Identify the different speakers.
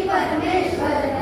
Speaker 1: परमेश्वर